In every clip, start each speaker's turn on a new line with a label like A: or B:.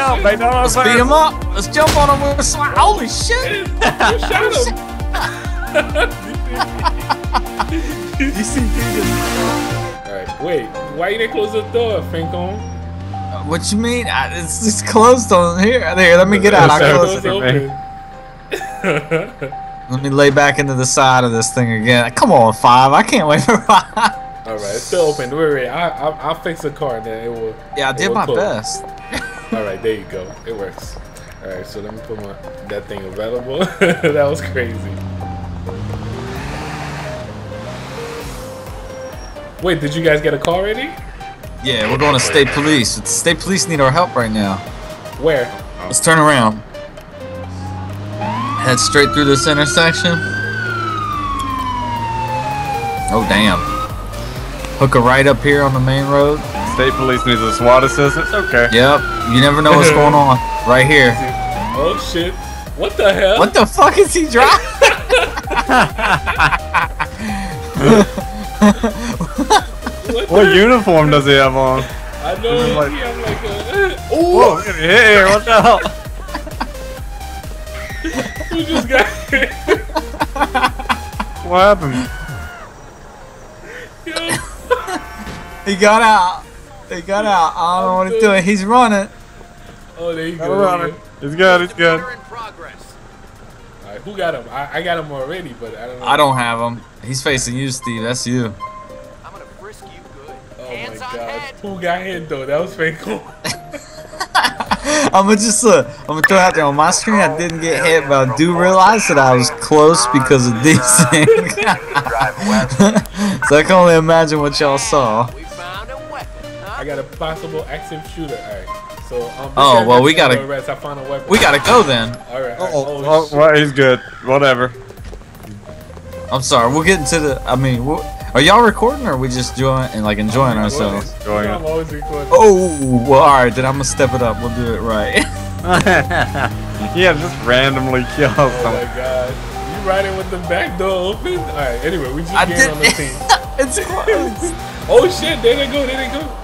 A: down, back down.
B: Let's beat him up. Let's jump on him with a slide. Holy shit!
C: You shot him.
B: DCP just.
C: Alright, wait. Why you didn't close the door, FinkOne?
B: What you mean? I, it's, it's closed on here. There, let me get out. I'll close
C: Door's
B: it.
C: open.
B: Let me lay back into the side of this thing again. Come on, five. I can't wait for five.
C: Alright, it's still open. Wait, wait. I, I, I'll fix the car and then it will.
B: Yeah, I did my
C: close.
B: best.
C: Alright, there you go. It works. Alright, so let me put my that thing available. that was crazy. Wait, did you guys get a call ready?
B: Yeah, we're going to state police. The state police need our help right now.
C: Where?
B: Let's turn around. Head straight through this intersection. Oh, damn. Hook a right up here on the main road.
A: State police needs a SWAT assistance. It's okay.
B: Yep. You never know what's going on. Right here.
C: Oh shit! What the hell?
B: What the fuck is he driving?
C: What,
A: What uniform does he have on?
C: I know.
A: This is like-
C: he have like a.
A: Whoa,
C: Ooh,
A: we're gonna hit here. Watch out.
C: who just got hit?
A: What happened?
B: He got out. He got out. I don't know what he's doing. He's running.
C: Oh, there you go.
A: a
C: there you
A: runner.
C: go.
A: He's good. He's good.
C: Alright, who got him? I, I got him already, but I don't know.
B: I don't have him. He's facing you, Steve. That's you.
D: I'm gonna frisk you good.
C: Oh my
D: Hands on
C: god.
D: head.
C: Who got hit though? That was fake cool.
B: I'm gonna just look. I'm gonna throw it out there on my screen. I didn't get hit, but I do realize that I was close because of these things. so I can only imagine what y'all saw.
C: Got a possible active shooter. Alright. So, um,
B: Oh, well, we gotta-
C: under. I found a weapon.
B: We gotta go then.
C: Alright.
A: Oh,
C: Oh,
A: oh, well, he's good. Whatever.
B: I'm sorry. We'll get into the. I mean, we are y'all recording or are we just enjoying and like enjoying ourselves?
A: Going
C: I'm always recording.
B: Oh, well, all right. Then I'm gonna step it up. We'll do it right.
A: yeah, just randomly kill
C: Oh my god. You riding with the back door open? Alright, anyway, we just
B: I
C: getting on the
B: did.
C: scene.
B: it's close.
C: Oh shit, there they go, there they go.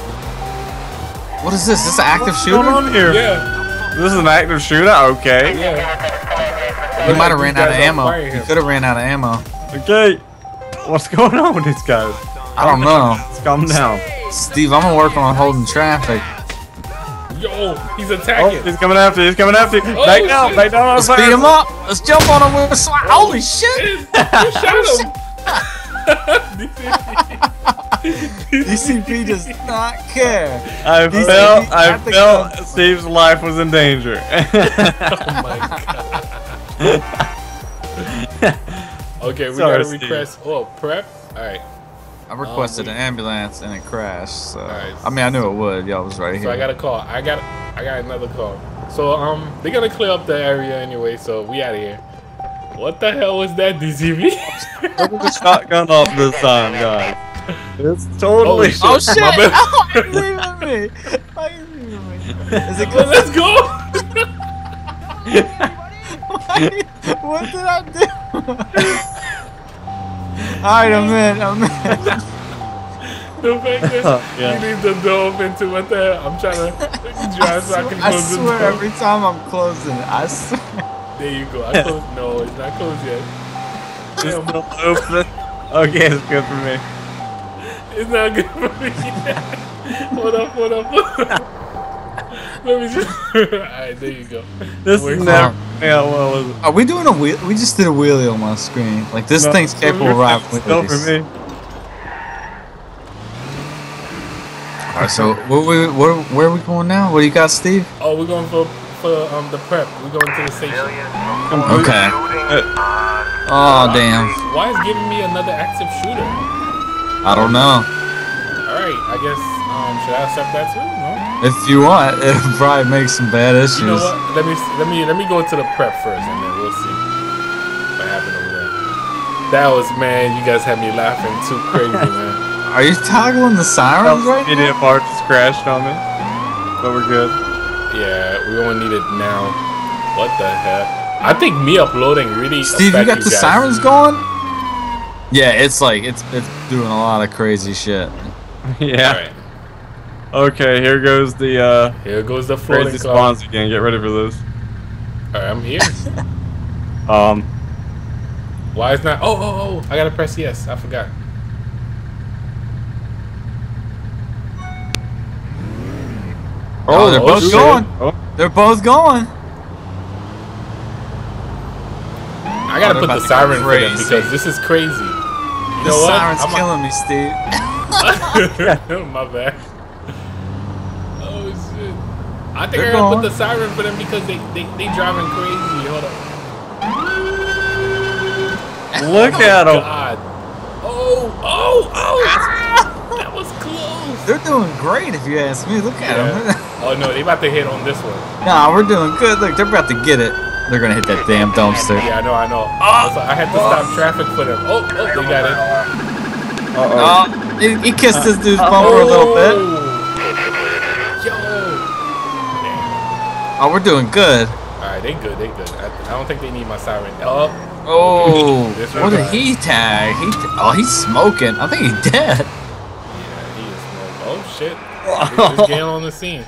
B: What is this? Is this an active
A: What's
B: shooter?
A: going on here?
C: Yeah,
A: This is an active shooter. Okay.
C: yeah.
B: He might have ran out of
C: These guys are
B: ammo.
C: firing
B: He could have ran out of ammo.
A: Okay. What's going on with these guys?
B: I don't know.
A: Let's calm down.
B: Steve, I'm gonna work on holding traffic.
C: Yo, he's
A: Oh,
C: attacking.
A: he's coming after you. He's coming after you.
C: Oh,
A: back down.
C: shit.
A: Back down.
B: Let's beat him up. Let's jump on him with a slide. Holy shit!
C: you shot him.
B: DCP does not care.
A: I
B: He's-
A: felt. I felt
B: gun.
A: Steve's life was in danger.
C: oh my god. okay, we
A: Sorry,
C: gotta
A: Steve.
C: request. Oh, prep. All right.
B: I requested
C: we-
B: an ambulance and it crashed. So
C: Alright.
B: I mean, I knew it would. Y'all was right
C: So
B: here.
C: So I got a call. I got. I got another call. So um, they're gonna clear up the area anyway. So we out of here. What the hell was that, DCP?
A: Look at the shotgun off this time, guys. It's totally.
C: shit.
B: oh shit!
C: My bad.
B: Oh, he's leaving me. Oh, he's leaving me. Is it good?
C: Let's go.
B: what did I do? Alright, I'm in. I'm in.
C: the fact that
A: Yeah.
C: you leave the door open too. What the hell? I'm trying to drive so I can
B: I
C: close the
B: swear,
C: door.
B: every time I'm closing I swear.
C: There you go. I closed. No, it's not closed yet.
A: It's
C: Damn,
A: still open. Okay, it's good for me.
C: It's not good for me. hold up, hold up, hold up. Let me just. Alright, there you go.
A: This
C: Wait,
A: is never. Yeah, well, was it?
B: Are we doing a wheel? We just did a wheelie on my screen. Like this
A: No,
B: thing's capable of riding with
A: Still for me.
B: Alright, so where, we, where, where are we going now? What do you got, Steve?
C: Oh, we're going for for um the prep. We're going to the station.
B: Okay.
A: Uh,
B: Oh damn.
C: Why is giving me another active shooter?
B: I don't know.
C: All right, I guess um should I accept that too? No.
B: If you want, it'll probably make some bad issues.
C: You know what? Let me let me let me go to the prep first, and then we'll see what happened over there. That was man. You guys had me laughing too crazy, man.
B: Are you toggling the sirens right now?
A: Idiot part just crashed on me. But we're good.
C: Yeah, we won't need it now. What the heck? I think me uploading really.
B: Steve, you
C: affect
B: got the
C: guys.
B: sirens going? Yeah, it's like it's it's doing a lot of crazy shit.
A: yeah.
C: All right.
A: Okay, here goes the uh,
C: Here goes the floating
A: crazy
C: car.
A: spawns again. Get ready for this.
C: Alright, I'm here.
A: Um,
C: Why is not? Oh, oh, oh! I gotta press yes. I forgot.
B: Oh, they're both
C: shit.
B: going.
A: Oh,
B: They're both going.
C: I gotta
B: they're
C: put the
B: to go
C: siren for them because this is crazy. You
B: The
C: know what?
B: siren's
C: I'm a-
B: killing me, Steve.
C: My bad. Oh shit! I think
B: They're
C: I gotta
B: going.
C: put the siren for them because they they, they driving crazy. Hold on.
A: look oh, at them.
C: God. Oh oh oh! that was close.
B: They're doing great, if you ask me. Look at them.
C: Oh no, they about to hit on this one.
B: nah, we're doing good. Look, they're about to get it. They're gonna hit that damn dumpster.
C: Yeah, I know, I know. Oh, so I had to stop traffic for them. Oh, oh, they got it.
A: Uh-oh.
B: Oh, he, he kissed this dude's bumper a little oh. bit.
C: Yo. Damn.
B: Oh, we're doing good.
C: All right, they good, they good. I, I don't think they need my siren. Oh,
B: Oh,
C: This
B: what
C: one
B: did he tag? He t- oh, he's smoking. I think he's dead.
C: yeah, he is smoke. Oh shit. It's just Gale on the scene.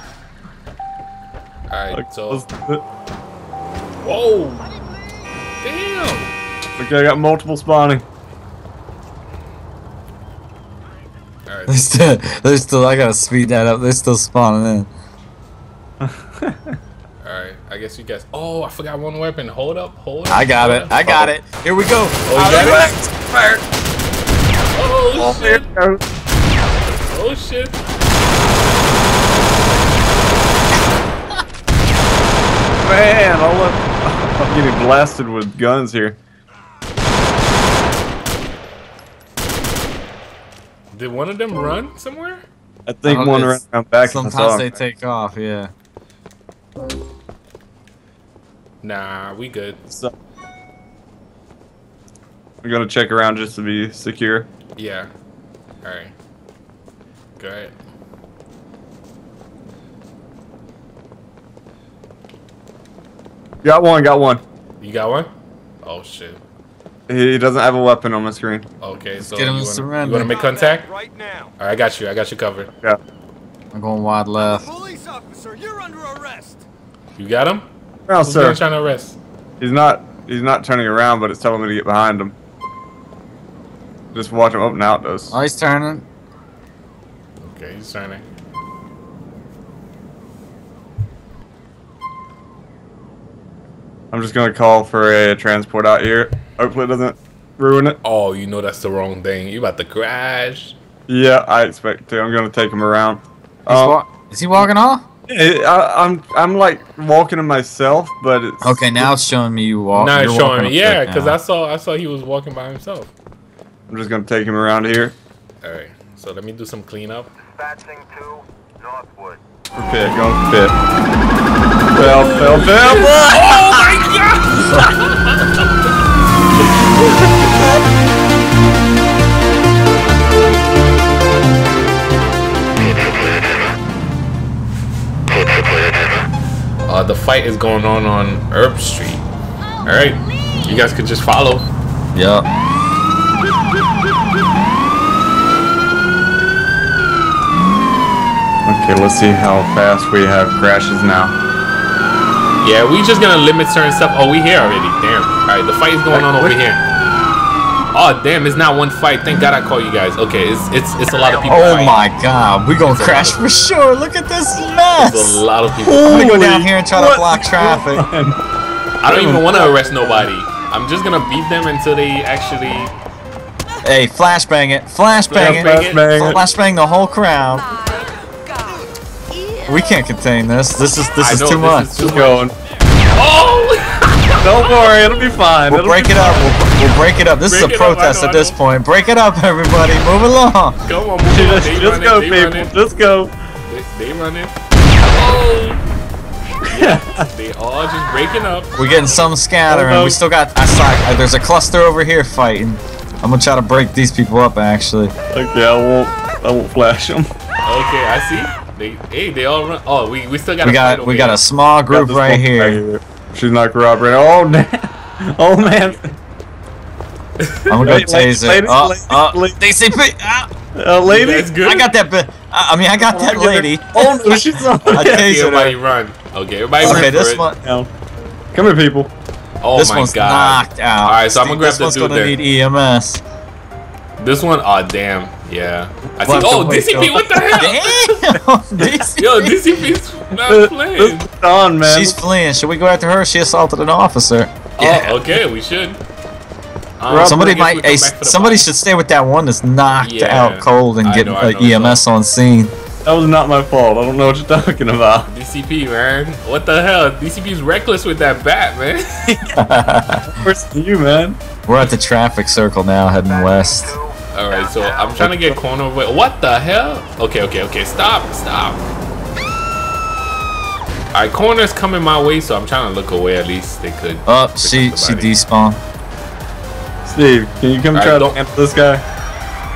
C: All right, so whoa, damn.
A: Okay, I got multiple spawning.
C: All right,
B: They're still, they're still. I gotta speed that up. They're still spawning in.
C: all right. I guess you guys. Oh, I forgot one weapon. Hold up, hold up.
B: I got
C: hold
B: it.
C: up.
B: I got oh. it. Here we go.
C: Oh, you got it? Fire. Oh
A: There
C: shit!
A: Oh,
C: oh shit!
A: Man, I'll let, I'm getting blasted with guns here.
C: Did one of them run somewhere?
A: I think
B: Oh,
A: one
B: it's-
A: ran around back. and I saw
B: Sometimes
A: him.
B: they take off. Yeah.
C: Nah, we good.
A: So, I'm gonna check around just to be secure.
C: Yeah. All right. Go ahead.
A: Got one, got one.
C: You got one? Oh shit.
A: He doesn't have a weapon on my screen.
C: Okay, so
B: get him to
C: wanna,
B: surrender.
C: you wanna make contact?
D: Right now.
C: All right, I got you. I got you covered.
A: Yeah.
B: I'm going wide left.
D: Police officer, you're under arrest.
C: You got him?
A: Well,
C: Who's
A: sir,
C: gonna trying to arrest?
A: he's not. He's not turning around, but it's telling me to get behind him. Just watch him open out those.
B: Oh, he's turning.
C: Okay, he's trying
A: I'm just gonna call for a transport out here. Hopefully, it doesn't ruin it.
C: Oh, you know that's the wrong thing. You about to crash?
A: Yeah, I expect to. I'm gonna take him around.
B: He's
A: Um,
B: wa- is he walking off?
A: I, I, I'm I'm like walking him myself, but it's
B: Okay, now it's showing me you walk.
C: Now
B: you're
C: it's showing me. Yeah, because. I saw I saw he was walking by himself.
A: I'm just gonna take him around here.
C: All right, so let me do some cleanup.
D: Dispatching to Northwood.
A: For pit, going for pit. Fell, fell,
C: Uh, the fight is going on on Herb Street. All right, you guys could just follow.
B: Yeah.
A: Okay, let's see how fast we have crashes now.
C: Yeah, we just gonna limit certain stuff. Oh, we here already. Damn. All right, the fight is going on over here. Oh, damn! It's not one fight. Thank God I called you guys. Okay, it's it's it's a lot of people.
B: Oh
C: fighting.
B: my god, we gonna
C: It's
B: crash for sure. Look at this mess.
C: There's a lot of people.
B: I'm gonna go down here and try to block traffic.
C: I don't even want to arrest nobody. I'm just gonna beat them until they actually.
B: Hey, flashbang it, flashbang
A: Yeah,
B: it,
A: flashbang it.
B: flashbang the whole crowd. We can't contain this. This is this
C: I
B: is
C: know
B: too
C: this
B: much.
C: is too
A: going.
C: Oh!
A: Don't worry, it'll be fine.
B: We'll
A: It'll
B: break
A: be
B: it up. We'll, we'll break it up. This
C: Break
B: is
C: it
B: a
C: up,
B: protest
C: know,
B: at this point. Break it up, everybody. Move along.
C: Come on, move on.
A: Just,
C: They
A: just go,
C: they
A: people.
C: running.
A: Just go.
C: They, they running. Oh! Yes, they all just breaking up.
B: We're getting some scattering.
A: Oh, no.
B: We still got. I saw. uh, There's a cluster over here fighting. I'm gonna try to break these people up. Actually,
A: Okay, I won't. I won't flash them.
C: Okay, I see. They, hey, they all run. Oh, we, we still got.
B: we
C: a fight
B: got
C: over
B: we got
C: here.
B: a small group right here.
A: She's not cooperating. Oh, damn. Oh man.
B: I'm gonna go
A: Ladies,
B: tase it.
A: ladies,
B: Uh,
A: ladies,
B: uh,
A: ladies.
B: DCP. Ah,
A: Uh, lady.
C: That's good.
B: I got that. Bi- I, I mean, I got that lady.
A: Oh no, she's on.
B: I
C: Okay,
B: tasered
C: everybody
B: her.
C: run. Okay, everybody
B: Okay,
C: run
B: this
C: for it.
B: one,
A: Come here, people.
C: Oh
B: this
C: my
B: one's
C: god.
B: knocked out.
C: All right, so I'm gonna grab
B: this
C: the
B: one's
C: dude
B: gonna
C: there.
B: need E EMS.
C: This one, oh damn, yeah. I see.
B: We'll have to
C: Oh, DCP, what the hell?
B: Damn! DCP.
C: Yo, DCP's not playing.
A: on, man.
B: She's fleeing. Should we go after her? She assaulted an officer.
C: Oh, okay, we should. Um,
B: somebody might.
C: we
B: Hey,
C: back for the
B: somebody
C: body.
B: should stay with that one that's knocked
C: Yeah,
B: out cold and
C: I
B: get
C: know,
B: uh,
C: know,
B: EMS on scene.
A: that was not my fault. I don't know what you're talking about.
C: DCP, man. What the hell? DCP's reckless with that bat, man.
A: Where's you, man?
B: We're at the traffic circle now, heading west.
C: All right, so I'm trying to get corner. Wait, what the hell? Okay, okay, okay. Stop, stop. All right, corner's coming my way, so I'm trying to look away. At least they could.
B: Oh,
C: pick
B: she
C: up
B: she
C: body.
B: despawned.
A: Steve, can you come
C: Alright,
A: try to
C: don't-
A: handle this guy?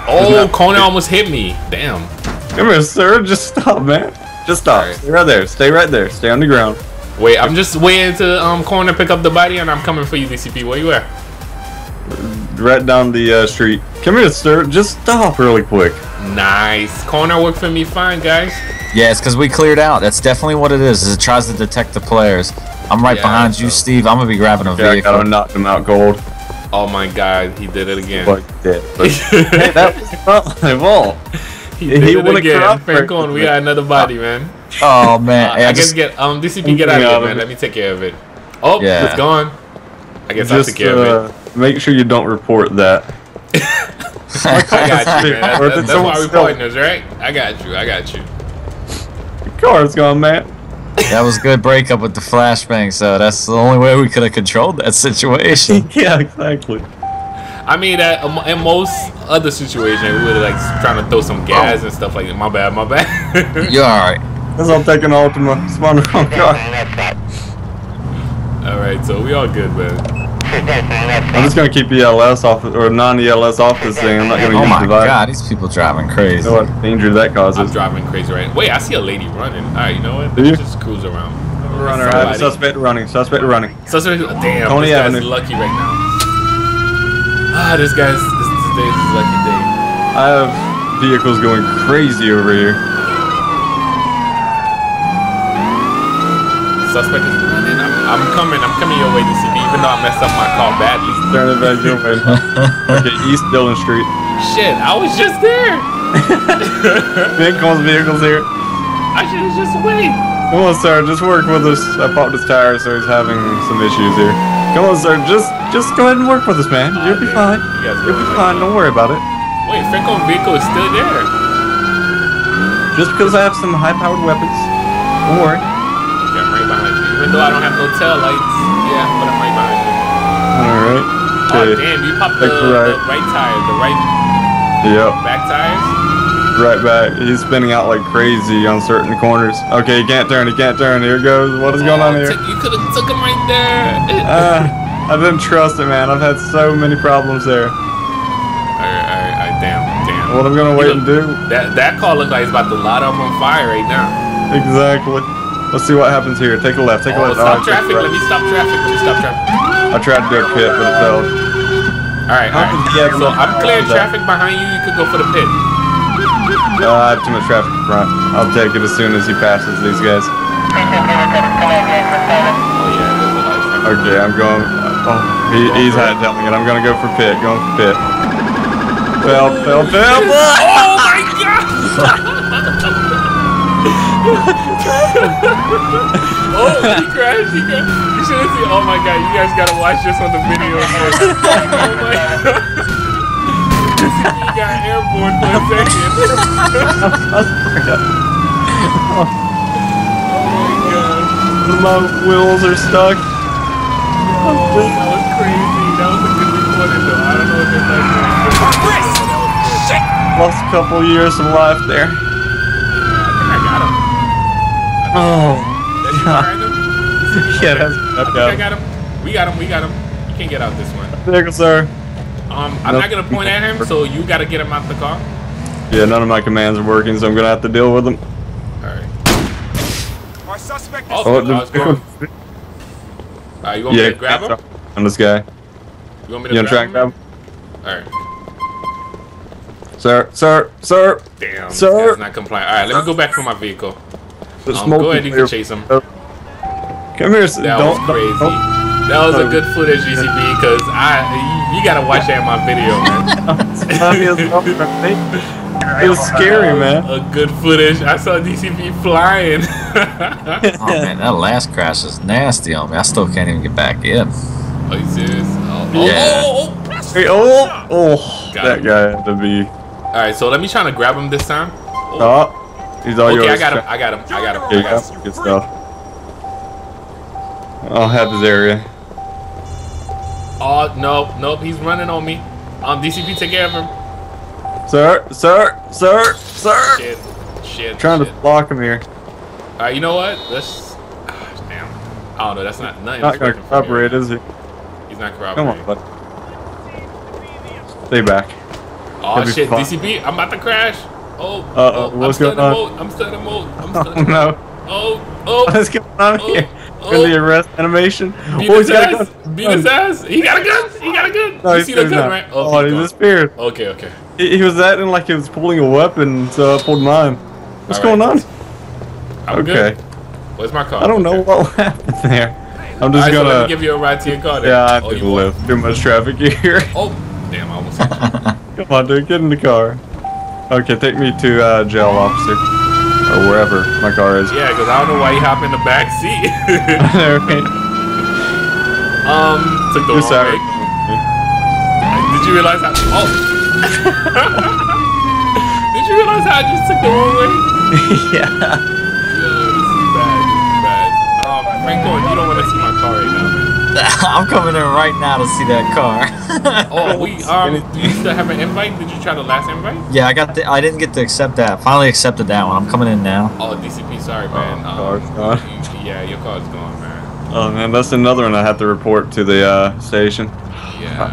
C: Oh,
A: not-
C: corner almost hit me. Damn.
A: Come here, sir. Just stop, man. Just stop.
C: Alright.
A: Stay right there. Stay right there. Stay on the ground.
C: Wait, I'm just waiting to um corner pick up the body, and I'm coming for you, DCP. Where you at?
A: Right down the uh, street. Come here, sir. Just stop really quick.
C: Nice. Corner worked for me fine, guys.
B: Yeah, it's because we cleared out. That's definitely what it is. Is it tries to detect the players. I'm right
C: Yeah,
B: behind you, Steve. I'm gonna be grabbing a
A: Yeah, I
B: vehicle.
A: gotta knock him out gold.
C: Oh my god, he did it again.
A: Like that. But hey, that was not my fault.
C: he
A: he
C: did it
A: would've
C: again.
A: corroborated
C: FinkOne, we got another body, man.
B: Oh man,
C: Uh,
B: Hey,
C: I,
B: I
C: guess
B: just
C: get um DCP get out of here, man.
A: it.
C: Let me take care of it. Oh,
B: Yeah.
C: it's gone. I guess I
A: Just
C: took care of it.
A: Make sure you don't report that.
C: I got you, man. That's,
A: Or
C: that's, that's why we're
A: still-
C: partners, right? I got you. I got you.
A: The car's gone, man.
B: that was a good breakup with the flashbang. So that's the only way we could have controlled that situation.
A: yeah, exactly.
C: I mean, uh, um, in most other situations, we would like trying to throw some gas and stuff like that. My bad, my bad.
B: You're all right.
A: Because I'll take an Altima. Spawn the wrong car.
C: all right, so we all good, man.
A: I'm just gonna keep the ELS off, or non-ELS off this thing. I'm not gonna
B: Oh
A: use
B: my
A: the device.
B: god, these people driving crazy.
A: You know what danger that
C: I'm
A: causes.
C: driving crazy right. Wait, I see a lady running. All right, you know what? Let's just cruise around.
A: Runner, I have a suspect running. Suspect running.
C: So, so damn,
A: Coney
C: this guy's
A: Avenue.
C: lucky right now. Ah, this guy's this, this day's his lucky day.
A: I have vehicles going crazy over here.
C: Suspect is running. I'm, I'm coming. I'm coming your way, DCP. Even though I messed up my car badly.
A: Turn it back your way. Okay, East Dillon Street.
C: Shit, I was just there.
A: Vehicles, vehicles here.
C: I should have just waited.
A: Come on, sir. Just work with us. I popped his tire, so he's having some issues here. Come on, sir. Just, just go ahead and work with us, man. You'll be
C: man.
A: fine.
C: You
A: You'll be fine.
C: like
A: Don't worry about it.
C: Wait, Franco vehicle is still there.
A: Just because I have some high-powered weapons. Don't worry.
C: Right behind you. Even though I don't have no tail lights. Yeah, but I'm right behind you.
A: All right.
C: Oh
A: Okay.
C: damn, you popped the,
A: Take the right.
C: right tire, the right
A: Yep.
C: back tires.
A: Right back. He's spinning out like crazy on certain corners. Okay, he can't turn. He can't turn. Here goes. What is going on
C: Oh,
A: here?
C: you could have took him right there.
A: Uh, I didn't trust it, man. I've had so many problems there.
C: Alright, alright, alright, damn, damn.
A: What I'm gonna wait and do?
C: That that car looks like it's about to light up on fire right now.
A: Exactly. Let's see what happens here. Take a left. Take a
C: Oh,
A: left.
C: stop
A: Oh,
C: traffic. Let me stop traffic. Let me stop traffic.
A: I tried to do a pit, but it failed.
C: Alright,
A: How
C: alright.
A: could you have
C: So I'm clearing
A: that?
C: traffic behind you. You could go for the pit.
A: Uh, I have too much traffic in front. I'll take it as soon as he passes these guys.
C: Oh yeah, there's a lot of traffic.
A: Okay, I'm going. Oh, he, he's hightailing it. I'm gonna go for pit. Going for pit. Fail, fail, fail.
C: Oh my god! oh, he crashed, he crashed. You should have seen. Oh my god, you guys gotta watch this on the video. man. oh my god. he got airborne for a second. oh my god.
A: My wheels are stuck.
C: Oh, that was crazy. That was a good recording though. I don't know if it's like.
A: Lost a couple years of life there.
C: I think I got him.
A: Oh.
C: That's you behind him?
A: Yeah, that's
C: I think I got him. We got him. We got him. You can't get out this one.
A: Vehicle, sir.
C: Um, I'm
A: Nope.
C: not gonna point at him, so you gotta get him out the car.
A: Yeah, none of my commands are working, so I'm gonna have to deal with them.
C: All right.
D: Our suspect is
C: Oh,
A: Oh,
C: I going. Uh, you want me
A: yeah,
C: to grab him?
A: on this guy.
C: You want me to
A: You gonna
C: grab him?
A: him?
C: All right.
A: Sir, sir, sir.
C: Damn, this
A: Sir.
C: guy's not compliant. All right, let me go back for my vehicle.
A: The
C: Um, go ahead, you can chase him.
A: Come here.
C: That
A: don't,
C: was crazy.
A: Don't,
C: That was a
A: Oh.
C: good footage, DCP, because I you, you gotta watch that in my video, man.
A: funny as hell for. It was scary, man.
C: A good footage. I saw DCP flying.
B: Oh man, that last crash is nasty on me. I still can't even get back in.
C: Are you serious? Oh, oh,
B: Yeah.
C: oh, oh, oh.
A: Hey, oh, oh, that guy had to be.
C: All right, so let me try to grab him this time.
A: Oh, he's all
C: okay,
A: yours.
C: I got him. I got him. I got him. I got him.
A: Good stuff. I'll have his area.
C: Uh, oh no, nope. He's running on me. Um, DCP, take care of him.
A: Sir, sir, sir, sir.
C: Shit, shit.
A: Trying
C: shit.
A: to block him here.
C: All right, you know what? Let's. Ah, damn. I don't know. That's not nothing.
A: Not gonna cooperate, is he?
C: He's not
A: Come on,
C: corroborating.
A: bud. Stay back.
C: Oh
A: He'll
C: shit. DCP, I'm about to crash. Oh,
A: Uh-oh,
C: oh uh,
A: what's
C: I'm still
A: going on?
C: mode. I'm oh, still in mode. I'm still
A: Oh no.
C: Oh, oh.
A: What's going on
C: Oh,
A: here?
C: oh.
A: In the arrest animation?
C: Beat
A: Oh,
C: his
A: he's got a
C: ass.
A: gun.
C: Beat his ass. He got a gun. He got a gun.
A: No,
C: you see the gun,
A: not.
C: right?
A: Oh, oh
C: he's
A: he disappeared.
C: Okay, okay.
A: He, he was acting like he was pulling a weapon, so I uh, pulled mine. What's
C: right.
A: going on?
C: I'm
A: okay.
C: good. Where's my car?
A: I don't know
C: Okay.
A: what happened there. I'm just
C: right, so
A: gonna.
C: me give you a ride to your car. Then.
A: yeah, I
C: oh,
A: do
C: you want-
A: live. Too much traffic here.
C: Oh, damn! I almost. hit you.
A: Come on, dude, get in the car. Okay, take me to uh, jail, officer, or wherever my car is.
C: yeah, because I don't know why you hop in the back seat.
A: Alright.
C: um, took the
A: You're
C: wrong
A: sorry.
C: way. Did you realize how? Oh. Did you realize how I just took the wrong way?
A: yeah.
C: Yo, this is bad. This is bad. Um, Franco, you don't want to see my car right now, man.
B: I'm coming in right now to see that car.
C: Oh, we um, you still have an invite? Did you try the last invite?
B: yeah, I got the. I didn't get to accept that. Finally accepted that one. I'm coming in now.
C: Oh, DCP, sorry, man. Oh, Um,
A: car's gone.
C: you- yeah, your car's gone, man.
A: Oh man, that's another one I have to report to the uh, station.
C: Yeah.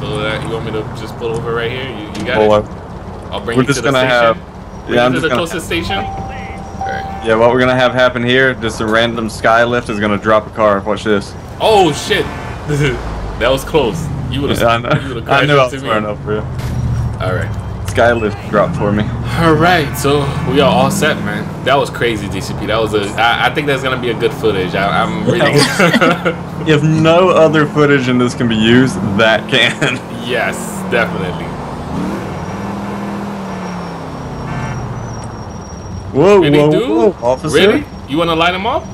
C: So uh, you want me to just pull over right here? You, you got
A: Well,
C: it.
A: uh,
C: I'll bring
A: we're
C: you to
A: just
C: the
A: gonna
C: station.
A: have.
C: Bring
A: Yeah, I'm
C: to
A: just
C: the
A: gonna.
C: closest station. Alright.
A: Yeah, what we're gonna have happen here, just a random skylift is gonna drop a car. Watch this.
C: Oh shit! that was close. You would have.
A: Yeah, I know. I knew I was far enough for you.
C: All right.
A: Skylift dropped for me.
C: All right. So we are all set, man. That was crazy, DCP. That was a. I, I think that's gonna be a good footage. I, I'm really.
A: If no other footage in this can be used, that can.
C: yes, definitely.
A: Whoa,
C: Really,
A: whoa,
C: dude?
A: whoa, officer.
C: Really? You want to light him up?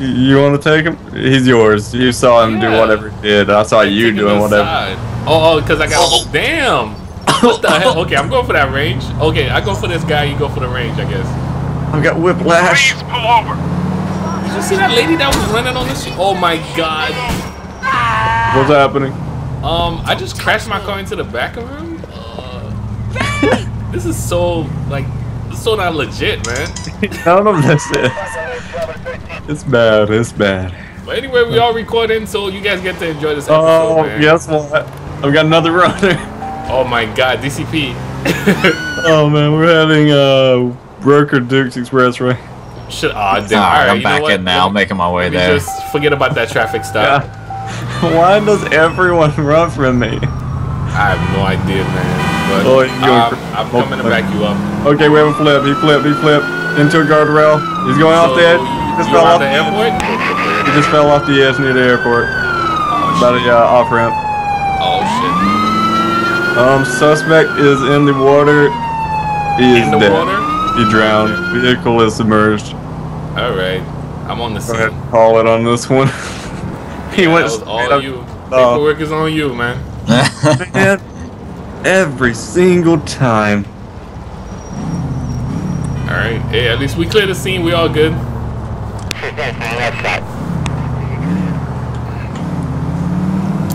A: You- You want to take him? He's yours. You saw him do whatever he did. I saw you
C: Take
A: doing whatever.
C: inside. Oh, oh, because I got. Oh, damn. What the hell? Okay, I'm going for that range. Okay, I go for this guy. You go for the range, I guess.
A: I've got whiplash.
D: Please pull over.
C: Did you see that lady that was running on the street? Oh my god.
A: What's happening?
C: Um, I just crashed my car into the back of him. Uh, this is so like, this is so not legit, man.
A: None of this is. It's bad. It's bad.
C: But anyway, we are recording, so you guys get to enjoy this episode,
A: Oh,
C: man.
A: guess what? I've got another runner.
C: Oh my god, DCP.
A: Oh man, we're having uh Broker Dukes Expressway.
C: Shit, aw, damn.
B: Alright,
C: Alright,
B: I'm back in now.
C: Let me-
B: making my way
C: let me
B: there.
C: Just forget about that traffic stop.
A: Why does everyone run from me?
C: I have no idea, man. But
A: Oh, you're
C: um, I'm coming to back you up.
A: Okay, we have a flip. He flipped. He flipped into a guardrail. He's going off
C: so
A: the edge. just fell off
C: the
A: the edge.
C: airport?
A: He just fell off the edge near the airport.
C: Oh
A: About
C: shit.
A: a uh, off ramp.
C: Oh shit.
A: Um, suspect is in the water. He is
C: In the
A: dead.
C: water?
A: He drowned. Vehicle is submerged.
C: All right. I'm on the
A: Go
C: scene.
A: ahead, call it on this one. he
C: Yeah,
A: went
C: that was all
A: up-
C: you.
A: Oh.
C: Paperwork is on you, man.
A: Man, every single time.
C: All right. Hey, at least we cleared the scene. We all good.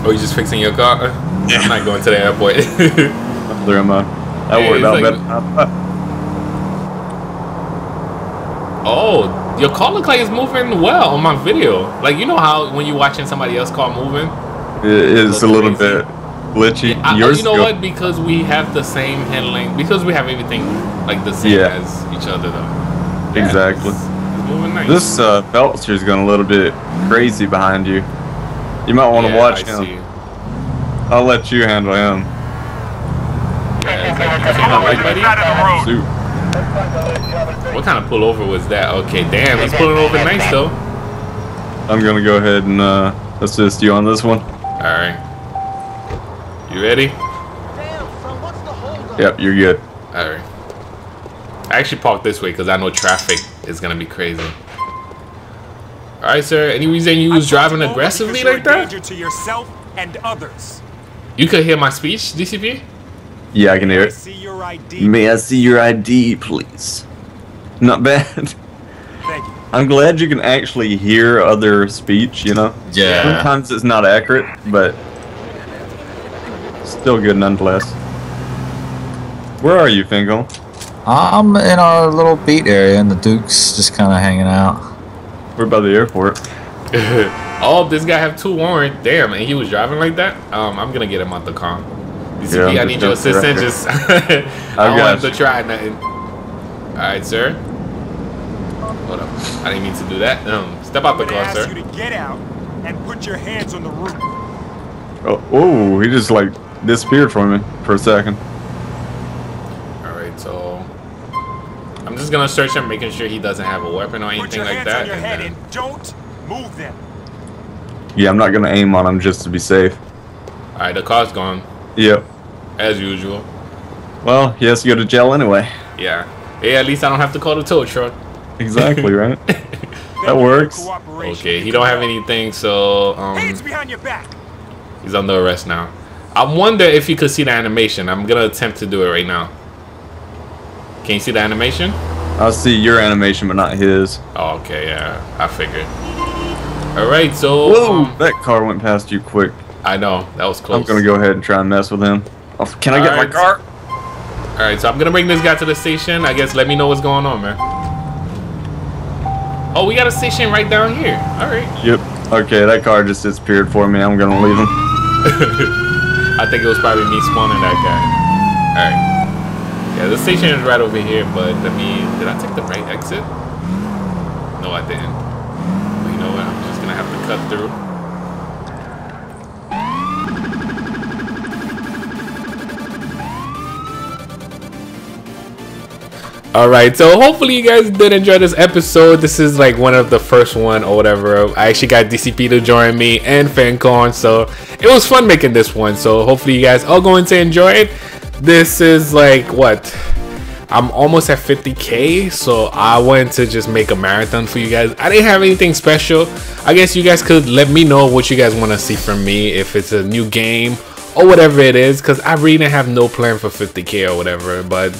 C: Oh, you just fixing your car? Yeah. I'm not going to the airport.
A: There am I. That
C: Hey,
A: worked
C: it's like- oh, your car look like it's moving well on my video. Like you know how when you're watching somebody else car moving.
A: It is a little
C: crazy.
A: bit glitchy.
C: I,
A: Yours
C: you know
A: go-
C: what? Because we have the same handling. Because we have everything like the same
A: Yeah.
C: as each other, though. Yeah,
A: Exactly.
C: It's, it's nice.
A: This uh, Belcher's going a little bit crazy behind you. You might want to
C: Yeah,
A: watch
C: I
A: him.
C: see.
A: I'll let you handle him.
C: Yeah, You came up right, buddy?
A: Shoot.
C: What kind of pullover was that? Okay, damn, he's pulling over nice though.
A: I'm gonna go ahead and uh, assist you on this one.
C: All right. You ready?
A: Yep, you're good.
C: All right. I actually parked this way because I know traffic is gonna be crazy. All right, sir. Any reason you was driving aggressively like that?
D: To yourself and others.
C: You could hear my speech, DCP.
A: Yeah, I can hear it.
D: see your ID.
A: May I see your ID, please? Not bad.
D: Thank you.
A: I'm glad you can actually hear other speech, you know?
B: Yeah.
A: Sometimes it's not accurate, but still good nonetheless. Where are you, FinkOne?
B: I'm in our little beat area, and the Duke's just kind of hanging out.
A: We're by the airport.
C: oh, this guy have two warrant. Damn, and he was driving like that. Um, I'm gonna get him out the car. DCP,
A: Yeah,
C: I
A: I'm
C: need your
A: just
C: assistance. Just I don't
A: got
C: want
A: you.
C: to try nothing. All right, sir. Hold up. I didn't mean to do that. Um, step out the
D: I'm gonna
C: car,
D: ask
C: sir.
D: you to get out and put your hands on the roof.
A: Oh, oh, he just like disappeared from me for a second.
C: All right, so I'm just gonna search him, making sure he doesn't have a weapon or
D: Put
C: anything
D: your
C: like
D: hands
C: that.
D: on your
C: and
D: head
C: then-
D: and don't move them.
A: Yeah, I'm not gonna aim on him just to be safe.
C: all right, the car's gone
A: Yep.
C: as usual.
A: Well, he has to go to jail anyway.
C: Yeah. Hey, at least I don't have to call the tow truck.
A: Exactly, right?
D: that
A: works.
C: Okay, he don't have anything, so um,
D: Hands behind your back.
C: he's under arrest now. I wonder if you could see the animation. I'm gonna attempt to do it right now. Can you see the animation?
A: I'll see your animation, but not his.
C: Oh, okay, yeah, I figured. All right, so
A: Whoa!
C: um,
A: that car went past you quick.
C: I know that was close.
A: I'm gonna go ahead and try and mess with him. Oh, can I get
C: Alright.
A: my car?
C: All right, so I'm gonna bring this guy to the station. I guess let me know what's going on, man. Oh, we got a station right down here. All right.
A: Yep. Okay, that car just disappeared for me. I'm gonna leave him.
C: I think it was probably me spawning that guy. Alright. Yeah, the station is right over here, but let me... Did I take the right exit? No, I didn't. But you know what? I'm just gonna have to cut through. Alright, so hopefully you guys did enjoy this episode. This is like one of the first one or whatever. I actually got DCP to join me and FinkOne, so it was fun making this one. So hopefully you guys are going to enjoy it. This is like what? I'm almost at 50k, so I wanted to just make a marathon for you guys. I didn't have anything special. I guess you guys could let me know what you guys want to see from me if it's a new game or whatever it is, because I really didn't have no plan for 50k or whatever, but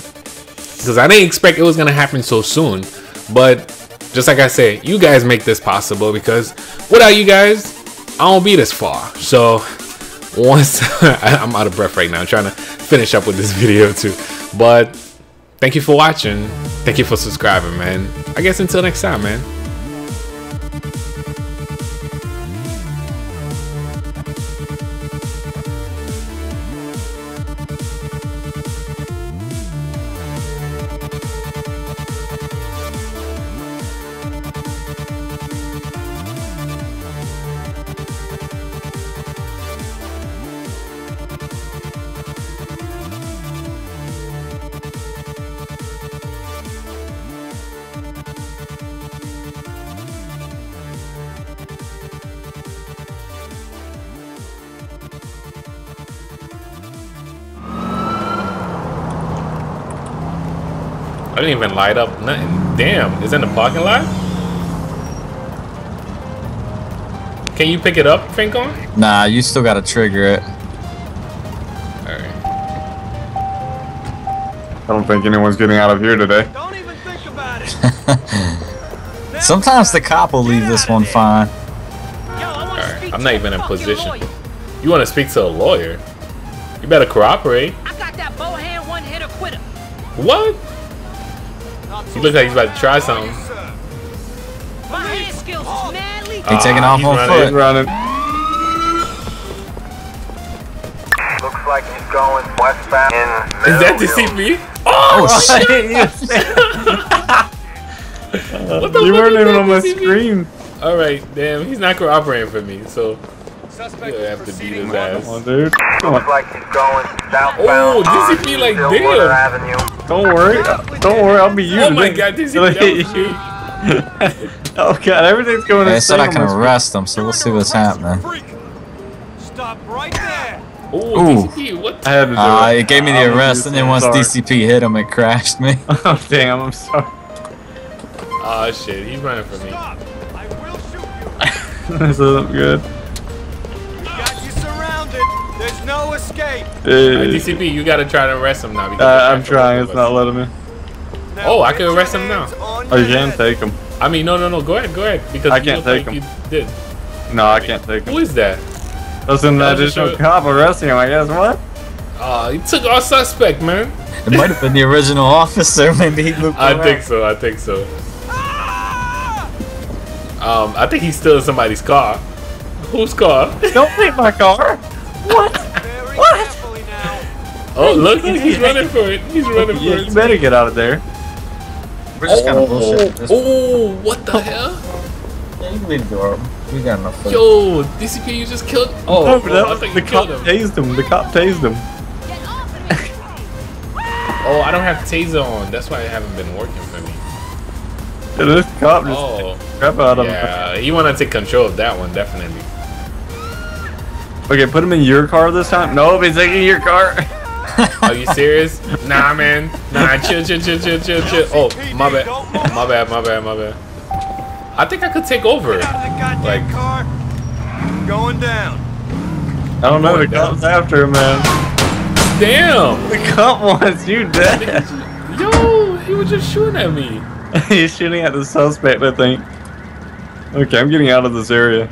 C: because I didn't expect it was gonna happen so soon. But just like I said, you guys make this possible because without you guys, I won't be this far. So once I'm out of breath right now, I'm trying to finish up with this video too. But thank you for watching. Thank you for subscribing, man. I guess until next time, man. I didn't even light up nothing. Damn, is in the parking lot? Can you pick it up, FinkOne?
B: Nah, you still gotta trigger it.
C: Alright.
A: I don't think anyone's getting out of here today.
D: Don't even think about it.
B: Sometimes the cop will leave this one fine.
C: Alright. I'm not even in position. You want to speak to a lawyer? You better cooperate.
E: I got that bow hand one hitter quitter.
C: What? He looks like he's about to try something.
E: My hand skills is mad leaky.
B: He taking
C: Ah,
B: off on
C: running,
A: He's
B: foot.
A: running.
F: Looks like he's going westbound in
C: Is that
F: Millville.
C: DCP? Oh,
A: you
C: What the fuck
A: weren't even on my
C: DCP?
A: screen.
C: Alright, damn, he's not cooperating for me, so
D: Suspect
C: You have to beat
D: proceeding
C: his ass.
A: Come on, dude. Come
F: Looks
A: on.
F: like he's going southbound.
C: Oh,
F: on
C: DCP like,
F: Stillwater
C: damn.
A: Don't worry. Don't worry. I'll be you.
C: Oh my god, this
A: It'll hit
C: is
A: you. oh god, everything's going
B: They
A: to
B: said I can arrest him, so we'll see what's happening.
D: Stop right there.
C: Oh,
B: Ooh.
C: DCP, what?
A: I had to do
B: Uh,
A: it.
B: it gave me
A: I'm
B: the arrest, and then once
A: Sorry.
B: DCP hit him, it crashed me.
A: Oh damn, I'm sorry.
C: Oh shit, he's running for me.
D: Stop. I will shoot you.
A: this isn't good.
D: No escape.
C: Alright,
A: Uh,
C: DCP, you gotta try to arrest him now. because
A: uh, I'm trying.
C: both
A: It's
C: of us.
A: not letting me.
D: Now
C: Oh, I can arrest him now.
D: hands on
A: Oh, you can
D: head.
A: take him.
C: I mean, no, no, no. Go ahead, go ahead. Because
A: I can't take
C: like
A: him.
C: You did.
A: No, I can't take
C: Who
A: him.
C: is that?
A: That's an
C: That
A: additional
C: just
A: cop arresting him. I guess what?
C: Uh, he took our suspect, man.
B: It might have been the original officer. Maybe he looked
C: I
B: around.
C: think so. I think so. Um, I think he's still in somebody's car. Whose car?
A: Don't take my car.
D: Very carefully now.
C: Oh, look, he's, he's running for it. He's running for
A: You,
C: it.
A: you better get out of there.
B: We're just kind of oh. bullshit. Just,
C: Oh, what the hell?
B: yeah, you can leave the door. We got enough food.
C: Yo, DCP, you just killed. Oh,
A: No, but
C: oh,
A: that was, the cop
C: killed him.
A: tased him. The cop tased him.
C: Oh, I don't have taser on. That's why it haven't been working for me.
A: Yeah, this cop just
C: Oh,
A: crap out of him.
C: yeah. You want to take control of that one, definitely.
A: Okay, put him in your car this time. Nope, he's taking your car.
C: Are you serious? nah, man. Nah, chill, chill, chill, chill, chill, chill. Oh, my bad. My bad, my bad, my bad. I think I could take over.
D: Get out of
C: Like-
D: car. Going down.
A: I don't know. The
C: Going down.
A: cop's after him, man.
C: Damn.
A: The cop wants you dead.
C: Yo, he was just shooting at me.
A: he's shooting at the suspect, I think. Okay, I'm getting out of this area.